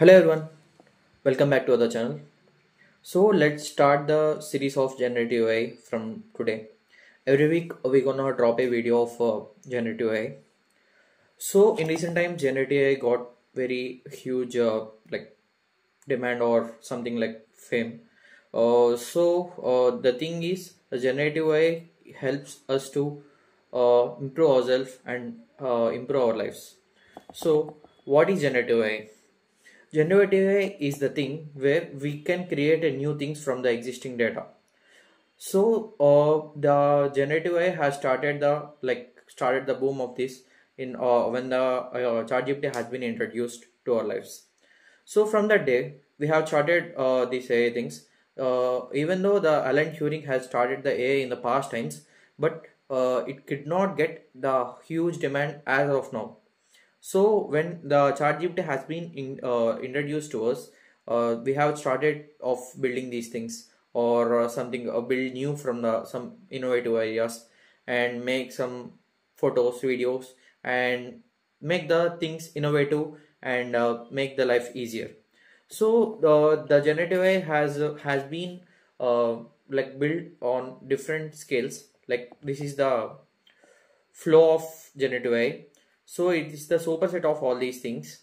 Hello everyone, welcome back to other channel. So let's start the series of generative AI from today. Every week we're gonna drop a video of uh, generative AI. So in recent times, generative AI got very huge uh, like demand or something like fame. Uh, so uh, the thing is, generative AI helps us to uh, improve ourselves and uh, improve our lives. So what is generative AI? Generative AI is the thing where we can create a new things from the existing data. So uh, the generative AI has started the like started the boom of this in uh, when the uh, ChatGPT has been introduced to our lives. So from that day we have started uh, these AI things. Uh, even though the Alan Turing has started the AI in the past times, but uh, it could not get the huge demand as of now so when the ChatGPT has been in, uh, introduced to us, uh, we have started of building these things or uh, something uh, build new from the some innovative ideas and make some photos, videos, and make the things innovative and uh, make the life easier. So the the generative AI has uh, has been uh, like built on different scales. Like this is the flow of generative AI so it is the superset of all these things.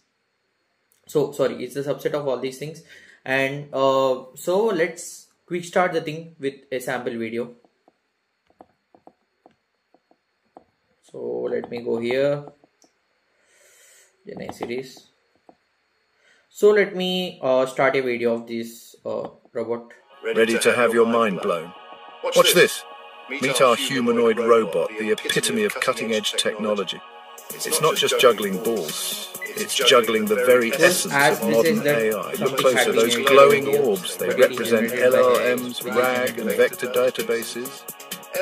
So sorry it's the subset of all these things. And uh, so let's quick start the thing with a sample video. So let me go here. Gen series so let me uh, start a video of this uh, robot. Ready to have your mind blown? Watch this. Meet our humanoid robot, the epitome of cutting edge technology. It's not just juggling balls, it's juggling the very essence of modern AI. Look closer, those glowing orbs, they But it is represent generated by AI, LLMs, RAG, and vector databases.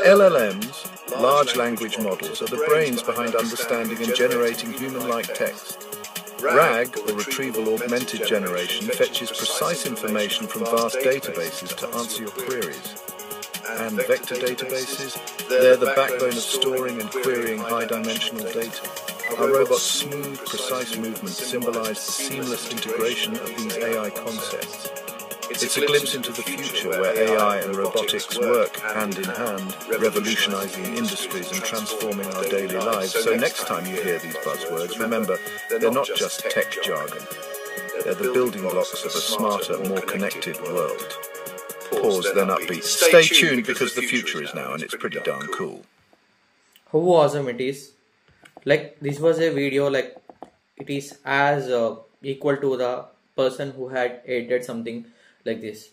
LLMs, large language models, are the brains behind understanding and generating human like text. RAG, or Retrieval Augmented Generation, fetches precise information from vast databases to answer your queries. And vector databases, they're the backbone of storing and querying high dimensional data. Our robot's smooth, precise movements symbolize the seamless integration of these AI concepts. It's a glimpse into the future where AI and robotics work hand in hand, revolutionizing industries and transforming our daily lives. So next time you hear these buzzwords, remember, they're not just tech jargon. They're the building blocks of a smarter, more connected world. Pause, then upbeat. Stay tuned because the future is now and it's pretty darn cool. how awesome it is. Like this was a video like it is as uh, equal to the person who had edited something like this.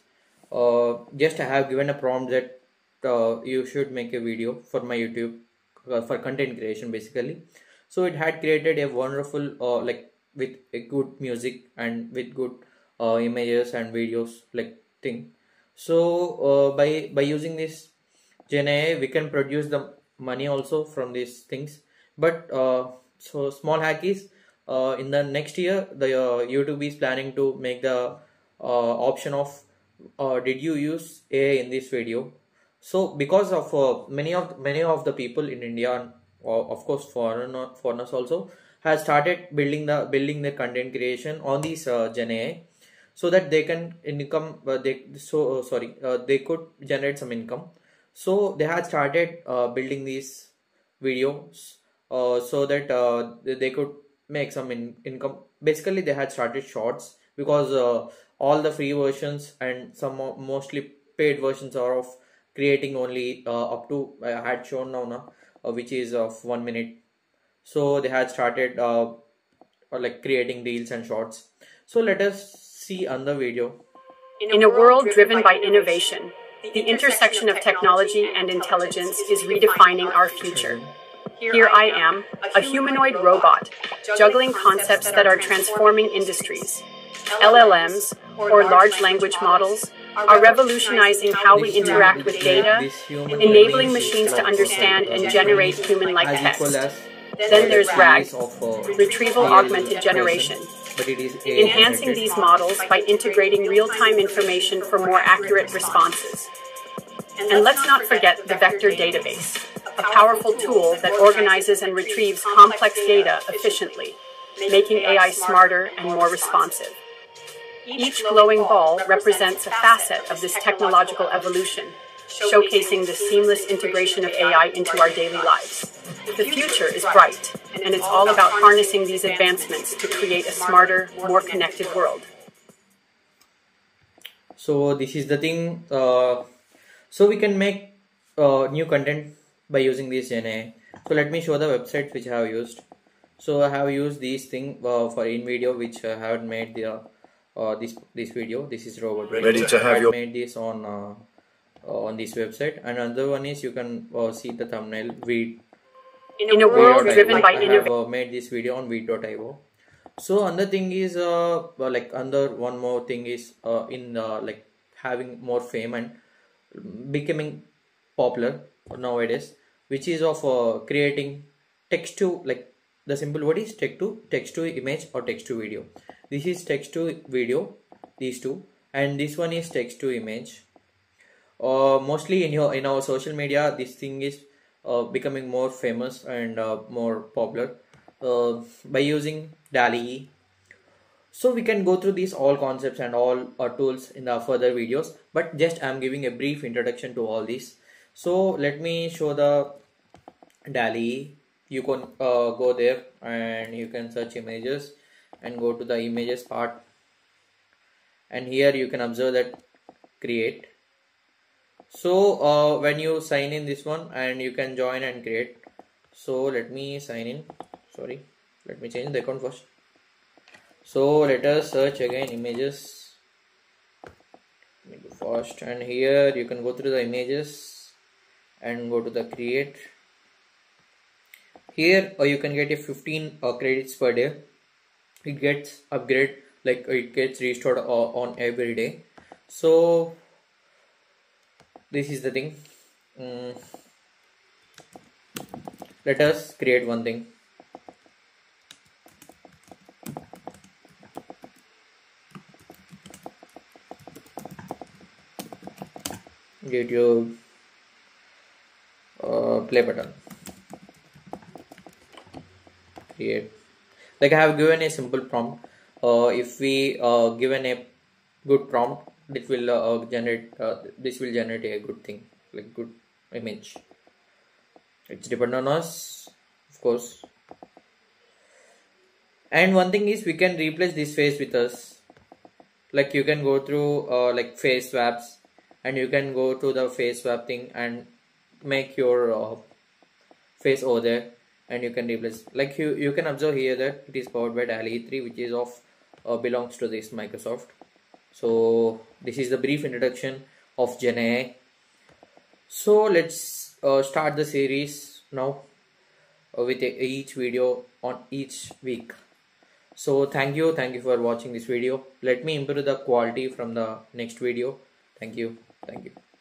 Uh, just i have given a prompt that uh, you should make a video for my youtube uh, for content creation basically. So it had created a wonderful uh, like with a good music and with good uh, images and videos like thing so uh, by by using this Gen we can produce the money also from these things. But uh, so small hack is uh, in the next year, the YouTube is planning to make the option of did you use AI in this video? So because of uh, many of many of the people in India, and of course foreigner foreigners also has started building the building their content creation on these uh, so that they can income uh, they so uh, sorry uh, they could generate some income. So they had started uh, building these videos uh, so that uh, they could make some in- income. Basically they had started shorts because all the free versions and some mostly paid versions are of creating only up to i had shown now uh, which is of one minute. So they had started like creating reels and shorts. So let us see on the video In a world driven by innovation, the intersection of technology and intelligence is redefining our future. Here I am, a humanoid robot, juggling concepts that are transforming industries. LLMs, or large language models, are revolutionizing how we interact with data, enabling machines to understand and generate human like text. Then there's RAG, uh, retrieval augmented person, generation, but it is AI enhancing these models by integrating real time information for more accurate responses. And let's not forget the vector database, a powerful tool that organizes and retrieves complex data efficiently, making AI smarter and more responsive. Each glowing ball represents a facet of this technological evolution, showcasing the seamless integration of AI into our daily lives. The future is bright, and it's all about harnessing these advancements to create a smarter, more connected world. So this is the thing. Uh, so we can make uh, new content by using this GenAI. So let me show the websites which I have used. So I have used this thing uh, for InVideo which I have made the uh, this this video. This is robot Ready to have I your- made this on uh, on this website. Another one is you can uh, see the thumbnail. We In a world driven by I have innovation, uh, made this video on Veed.io. So another thing is uh, like another one more thing is uh, in uh, like having more fame and becoming popular nowadays, which is of uh, creating text to like the simple word is text to text to image or text to video. This is text to video, these two, and this one is text to image uh, mostly in your in our social media this thing is uh, becoming more famous and uh, more popular uh, by using DALL-E so we can go through these all concepts and all uh, tools in the further videos but just I'm giving a brief introduction to all these. So let me show the DALL-E you can go there and you can search images and go to the images part. And here you can observe that create so uh, when you sign in this one and you can join and create. So let me sign in. Sorry. Let me change the account first. So let us search again images. First. And here you can go through the images and go to the create. Here uh, you can get a 15 uh, credits per day. It gets upgrade like it gets restored uh, on every day. So this is the thing. Mm. let us create one thing. Youtube uh, play button. Create. Like i have given a simple prompt. Uh, if we uh, given a good prompt it will uh, generate uh, this will generate a good thing like good image. It's depend on us of course. And one thing is we can replace this face with us. Like you can go through uh, like face swaps and you can go to the face swap thing and make your uh, face over there and you can replace. Like you you can observe here that it is powered by DALL-E 3 which is of uh, belongs to this Microsoft so this is the brief introduction of GenAI so let's uh, start the series now uh, with a, each video on each week. So thank you thank you for watching this video. Let me improve the quality from the next video. Thank you thank you